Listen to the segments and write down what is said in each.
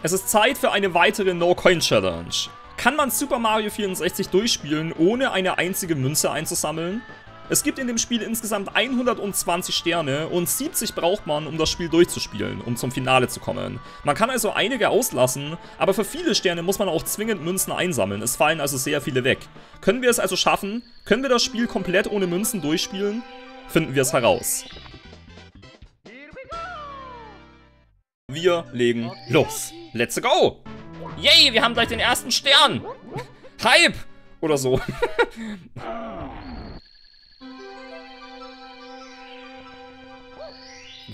Es ist Zeit für eine weitere No-Coin-Challenge. Kann man Super Mario 64 durchspielen, ohne eine einzige Münze einzusammeln? Es gibt in dem Spiel insgesamt 120 Sterne und 70 braucht man, um das Spiel durchzuspielen, um zum Finale zu kommen. Man kann also einige auslassen, aber für viele Sterne muss man auch zwingend Münzen einsammeln. Es fallen also sehr viele weg. Können wir es also schaffen? Können wir das Spiel komplett ohne Münzen durchspielen? Finden wir es heraus. Wir legen los. Let's go! Yay, wir haben gleich den ersten Stern! Hype! Oder so.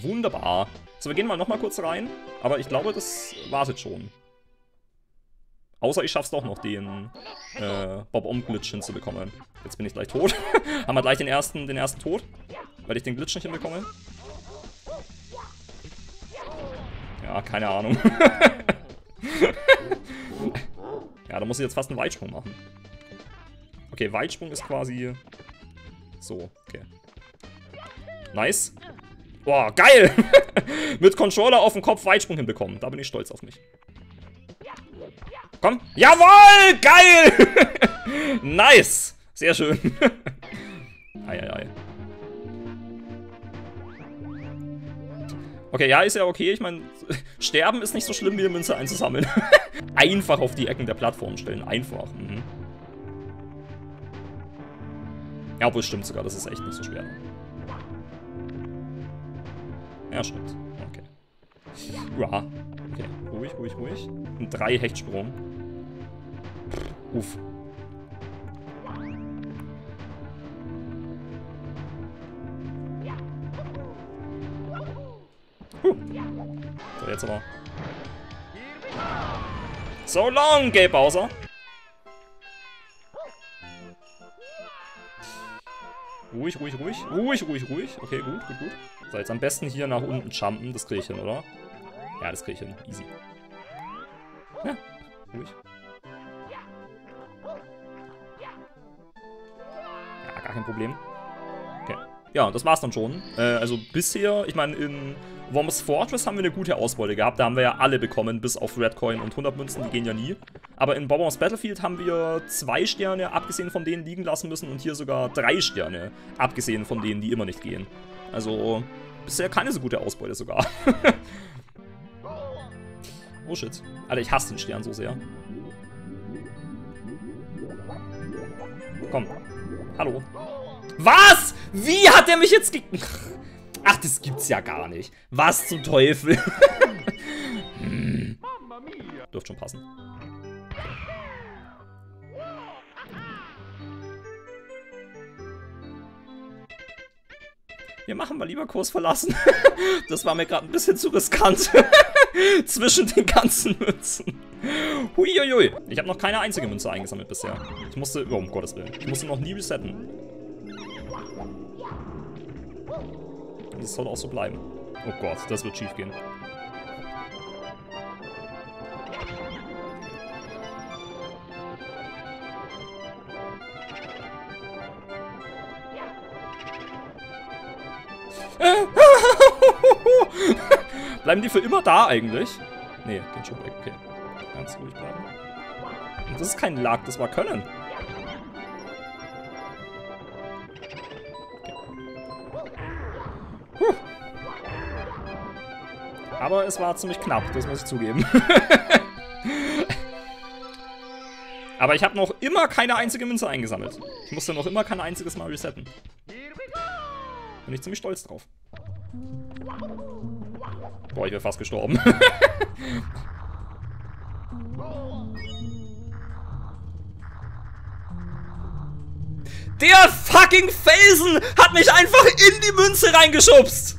Wunderbar. So, wir gehen mal nochmal kurz rein. Aber ich glaube, das wartet schon. Außer ich schaff's doch noch, den äh, Bob-Om-Glitch hinzubekommen. Jetzt bin ich gleich tot. Haben wir gleich den ersten, den ersten Tod? Weil ich den Glitch nicht hinbekomme? Ja, keine Ahnung. da muss ich jetzt fast einen Weitsprung machen. Okay, Weitsprung ist quasi... So, okay. Nice. Boah, geil! Mit Controller auf dem Kopf Weitsprung hinbekommen. Da bin ich stolz auf mich. Komm. Jawoll! Geil! nice! Sehr schön. Eieiei. ei, ei. Okay, ja, ist ja okay. Ich meine, sterben ist nicht so schlimm, wie eine Münze einzusammeln. Einfach auf die Ecken der Plattform stellen. Einfach. Mhm. Ja, obwohl es stimmt sogar. Das ist echt nicht so schwer. Ja, stimmt. Okay. Ja. Okay. Ruhig, ruhig, ruhig. Ein 3 Hechtsprung. Uff. Jetzt aber. So long, Gabe Bowser. Ruhig, ruhig, ruhig. Ruhig, ruhig, ruhig. Okay, gut, gut, gut. So, jetzt am besten hier nach unten jumpen. Das kriege ich hin, oder? Ja, das kriege ich hin. Easy. Ja, ruhig. Ja, gar kein Problem. Ja, das war's dann schon. Äh, also bisher, ich meine, in Worms Fortress haben wir eine gute Ausbeute gehabt. Da haben wir ja alle bekommen, bis auf Redcoin und 100 Münzen, die gehen ja nie. Aber in Bob Battlefield haben wir zwei Sterne, abgesehen von denen liegen lassen müssen. Und hier sogar drei Sterne, abgesehen von denen, die immer nicht gehen. Also, bisher keine so gute Ausbeute sogar. oh shit. Alter, ich hasse den Stern so sehr. Komm. Hallo. Was? Wie hat er mich jetzt ge... Ach, das gibt's ja gar nicht. Was zum Teufel? hm. Dürft schon passen. Wir machen mal lieber Kurs verlassen. das war mir gerade ein bisschen zu riskant. Zwischen den ganzen Münzen. Huiuiui. Ich habe noch keine einzige Münze eingesammelt bisher. Ich musste, oh, um Gottes Willen. Ich musste noch nie resetten. Das soll auch so bleiben. Oh Gott, das wird schief gehen. Bleiben die für immer da eigentlich? Nee, gehen schon weg. Okay. Ganz ruhig bleiben. Das ist kein Lag, das war Können. Aber es war ziemlich knapp, das muss ich zugeben. Aber ich habe noch immer keine einzige Münze eingesammelt. Ich musste noch immer kein einziges Mal resetten. Bin ich ziemlich stolz drauf. Boah, ich wäre fast gestorben. Der fucking Felsen hat mich einfach in die Münze reingeschubst.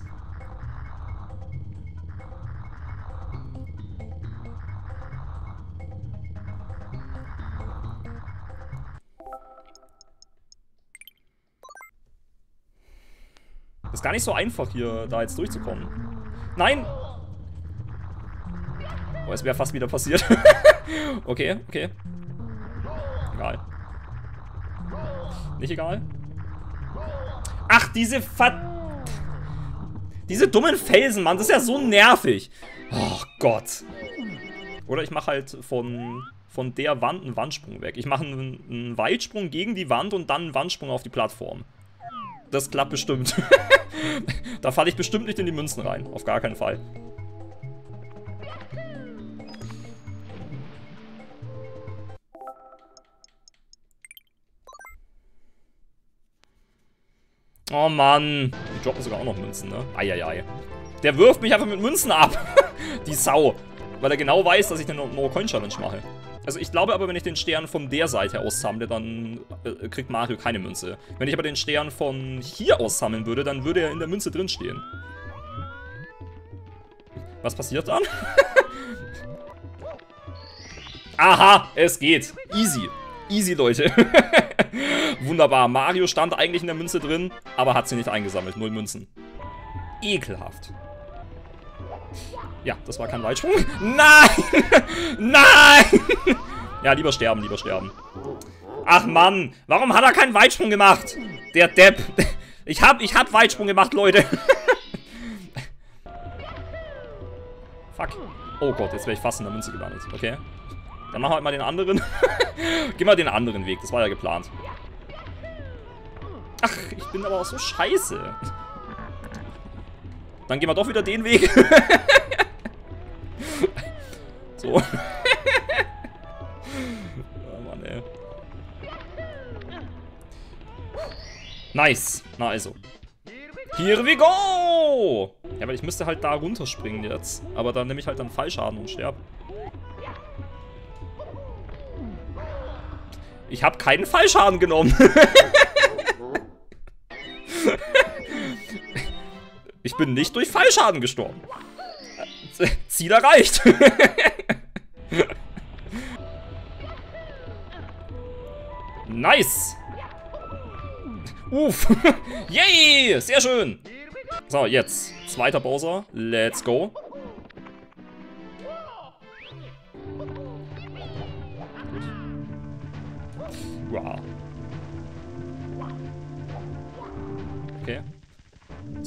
Ist gar nicht so einfach, hier da jetzt durchzukommen. Nein! Oh, es wäre fast wieder passiert. okay, okay. Egal. Nicht egal. Ach, diese Ver... Diese dummen Felsen, Mann. Das ist ja so nervig. Oh Gott. Oder ich mache halt von, von der Wand einen Wandsprung weg. Ich mache einen, einen Weitsprung gegen die Wand und dann einen Wandsprung auf die Plattform. Das klappt bestimmt. da falle ich bestimmt nicht in die Münzen rein. Auf gar keinen Fall. Oh Mann. Die droppen sogar auch noch Münzen, ne? Eieiei. Der wirft mich einfach mit Münzen ab. Die Sau. Weil er genau weiß, dass ich eine No-Coin-Challenge mache. Also ich glaube aber, wenn ich den Stern von der Seite aus sammle, dann äh, kriegt Mario keine Münze. Wenn ich aber den Stern von hier aus sammeln würde, dann würde er in der Münze drinstehen. Was passiert dann? Aha, es geht. Easy. Easy, Leute. Wunderbar. Mario stand eigentlich in der Münze drin, aber hat sie nicht eingesammelt. Null Münzen. Ekelhaft. Ja, das war kein Weitsprung. Nein! Nein! Ja, lieber sterben, lieber sterben. Ach Mann, warum hat er keinen Weitsprung gemacht? Der Depp. Ich hab, ich hab Weitsprung gemacht, Leute. Fuck. Oh Gott, jetzt wäre ich fast in der Münze gelandet. Okay. Dann machen wir halt mal den anderen. Geh mal den anderen Weg, das war ja geplant. Ach, ich bin aber auch so scheiße. Dann gehen wir doch wieder den Weg. so. oh Mann, ey. Nice. Na also. Here we go! Ja, weil ich müsste halt da runterspringen jetzt. Aber dann nehme ich halt dann Fallschaden und sterbe. Ich habe keinen Fallschaden genommen. ich bin nicht durch Fallschaden gestorben. Ziel erreicht. nice. Uff. Yay, sehr schön. So, jetzt. Zweiter Bowser. Let's go. Wow. Okay.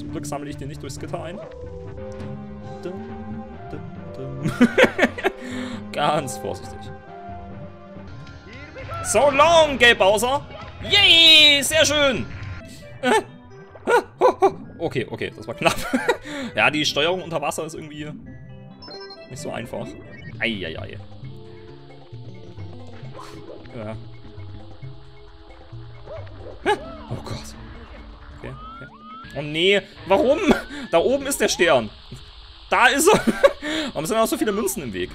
Zum Glück sammle ich den nicht durchs Gitter ein. Ganz vorsichtig. So long, Gelb Bowser. Yay, sehr schön. Okay, okay, das war knapp. ja, die Steuerung unter Wasser ist irgendwie nicht so einfach. Eieiei. Ja. Oh Gott. Oh nee, warum? Da oben ist der Stern. Da ist er. Warum sind da noch so viele Münzen im Weg?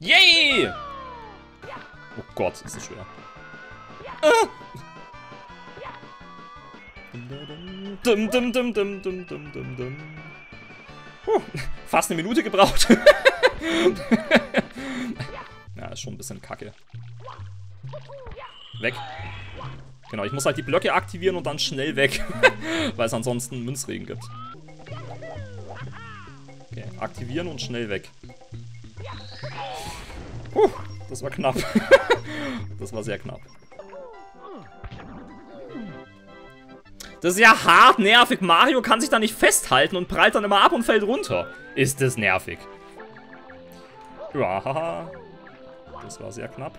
Yay! Oh Gott, ist das schwer. Ah! Dum, dum, dum, dum, dum, dum, dum, dum. Puh, fast eine Minute gebraucht. ja, ist schon ein bisschen kacke. Weg. Genau, ich muss halt die Blöcke aktivieren und dann schnell weg. Weil es ansonsten Münzregen gibt. Okay, aktivieren und schnell weg. Puh, das war knapp. das war sehr knapp. Das ist ja hart nervig. Mario kann sich da nicht festhalten und prallt dann immer ab und fällt runter. Ist das nervig. Ja, haha. Das war sehr knapp.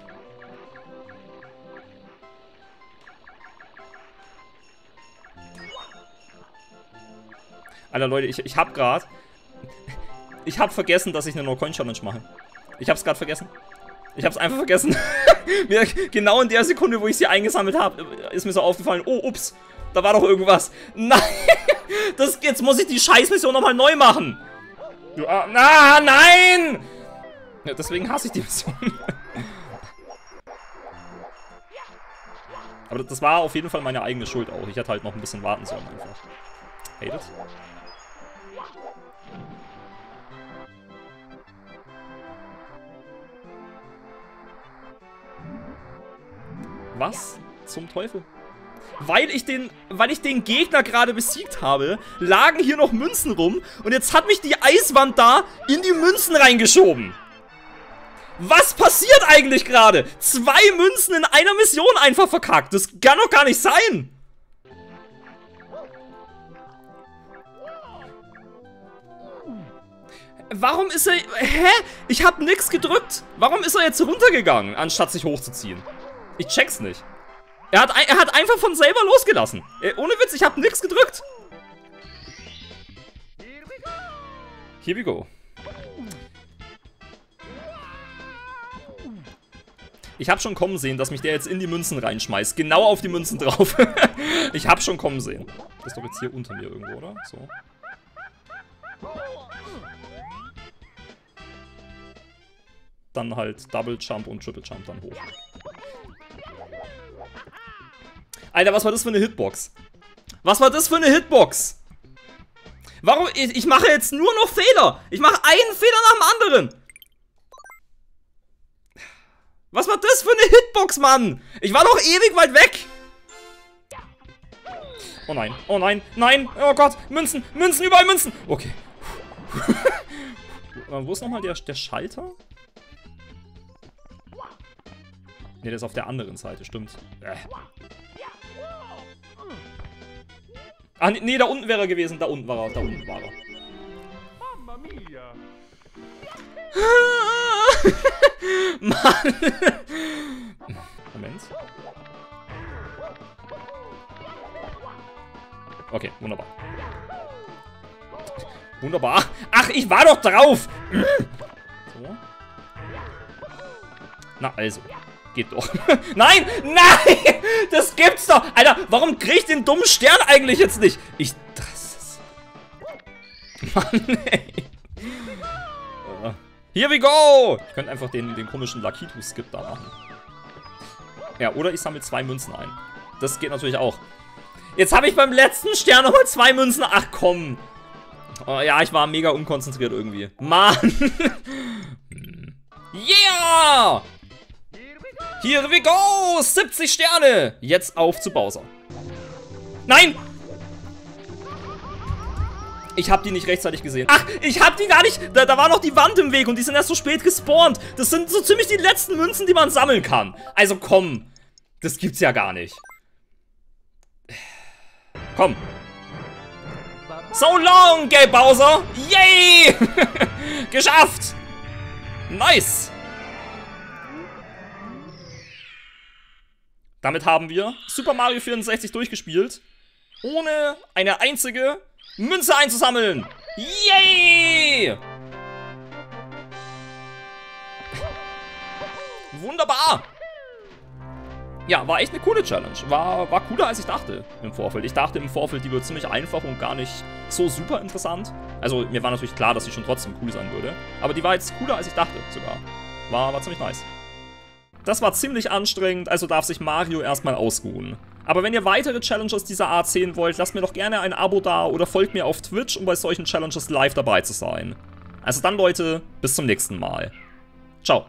Alter, Leute, ich, ich hab grad... Ich hab vergessen, dass ich eine No-Coin-Challenge mache. Ich hab's gerade vergessen. Ich hab's einfach vergessen. genau in der Sekunde, wo ich sie eingesammelt habe, ist mir so aufgefallen, oh, ups, da war doch irgendwas. Nein, das, jetzt muss ich die Scheißmission nochmal neu machen. Ja, na, nein! Ja, deswegen hasse ich die Mission. Aber das war auf jeden Fall meine eigene Schuld auch. Ich hätte halt noch ein bisschen warten sollen einfach. Hate it. Was zum Teufel? Weil ich den, weil ich den Gegner gerade besiegt habe, lagen hier noch Münzen rum und jetzt hat mich die Eiswand da in die Münzen reingeschoben. Was passiert eigentlich gerade? Zwei Münzen in einer Mission einfach verkackt. Das kann doch gar nicht sein. Warum ist er... Hä? Ich hab nix gedrückt. Warum ist er jetzt runtergegangen, anstatt sich hochzuziehen? Ich check's nicht. Er hat, er hat einfach von selber losgelassen. Äh, ohne Witz, ich hab nix gedrückt. Here we go. Ich habe schon kommen sehen, dass mich der jetzt in die Münzen reinschmeißt. Genau auf die Münzen drauf. ich habe schon kommen sehen. Das ist doch jetzt hier unter mir irgendwo, oder? So. Dann halt Double Jump und Triple Jump dann hoch. Alter, was war das für eine Hitbox? Was war das für eine Hitbox? Warum? Ich, ich mache jetzt nur noch Fehler. Ich mache einen Fehler nach dem anderen. Was war das für eine Hitbox, Mann? Ich war doch ewig weit weg. Oh nein, oh nein, nein, oh Gott, Münzen, Münzen, überall Münzen. Okay. Wo ist nochmal der, der Schalter? Ne, der ist auf der anderen Seite, stimmt. Äh. Ah, nee, da unten wäre er gewesen. Da unten war er, da unten war er. Mamma mia. Mann. Moment. Okay, wunderbar. Wunderbar. Ach, ich war doch drauf. So. Na, also. Geht doch. nein! Nein! Das gibt's doch! Alter, warum krieg ich den dummen Stern eigentlich jetzt nicht? Ich... Das ist... Mann, ey. Here we go! Ich könnte einfach den, den komischen Lakitu-Skip da machen. Ja, oder ich sammle zwei Münzen ein. Das geht natürlich auch. Jetzt habe ich beim letzten Stern nochmal zwei Münzen. Ach komm. Oh, ja, ich war mega unkonzentriert irgendwie. Mann. yeah! Here we go! 70 Sterne! Jetzt auf zu Bowser. Nein! Ich habe die nicht rechtzeitig gesehen. Ach, ich habe die gar nicht... Da, da war noch die Wand im Weg und die sind erst so spät gespawnt. Das sind so ziemlich die letzten Münzen, die man sammeln kann. Also komm. Das gibt's ja gar nicht. Komm. So long, Gay Bowser. Yay! Geschafft! Nice! Damit haben wir Super Mario 64 durchgespielt, ohne eine einzige Münze einzusammeln. Yay! Wunderbar! Ja, war echt eine coole Challenge. War, war cooler, als ich dachte im Vorfeld. Ich dachte im Vorfeld, die wird ziemlich einfach und gar nicht so super interessant. Also, mir war natürlich klar, dass sie schon trotzdem cool sein würde. Aber die war jetzt cooler, als ich dachte sogar. War, war ziemlich nice. Das war ziemlich anstrengend, also darf sich Mario erstmal ausruhen. Aber wenn ihr weitere Challenges dieser Art sehen wollt, lasst mir doch gerne ein Abo da oder folgt mir auf Twitch, um bei solchen Challenges live dabei zu sein. Also dann Leute, bis zum nächsten Mal. Ciao.